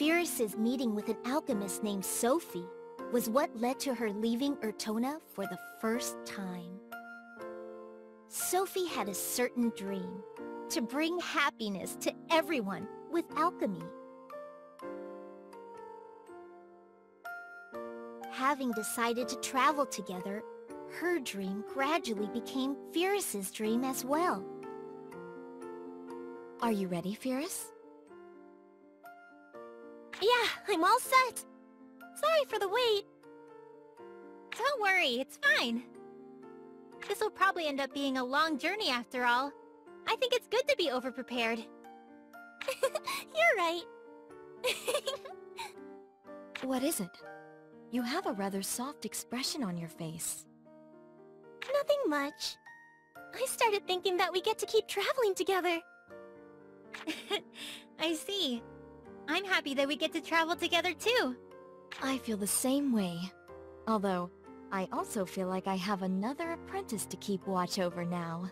Firis' meeting with an alchemist named Sophie was what led to her leaving Ertona for the first time. Sophie had a certain dream, to bring happiness to everyone with alchemy. Having decided to travel together, her dream gradually became Firis' dream as well. Are you ready, Firis? Yeah, I'm all set. Sorry for the wait. Don't worry, it's fine. This will probably end up being a long journey after all. I think it's good to be overprepared. You're right. what is it? You have a rather soft expression on your face. Nothing much. I started thinking that we get to keep traveling together. I see. I'm happy that we get to travel together too. I feel the same way. Although, I also feel like I have another apprentice to keep watch over now.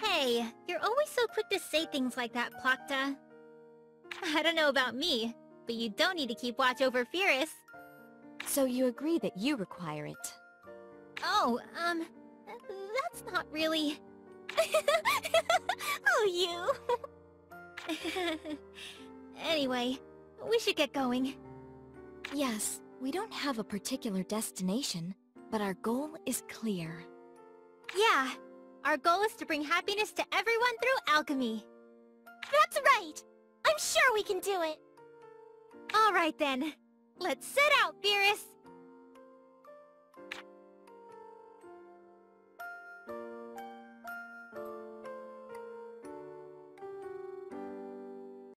Hey, you're always so quick to say things like that, Plachta. I don't know about me, but you don't need to keep watch over Firis. So you agree that you require it? Oh, um, that's not really... oh, you! anyway, we should get going. Yes, we don't have a particular destination, but our goal is clear. Yeah, our goal is to bring happiness to everyone through alchemy. That's right! I'm sure we can do it! Alright then. Let's set out, Firis!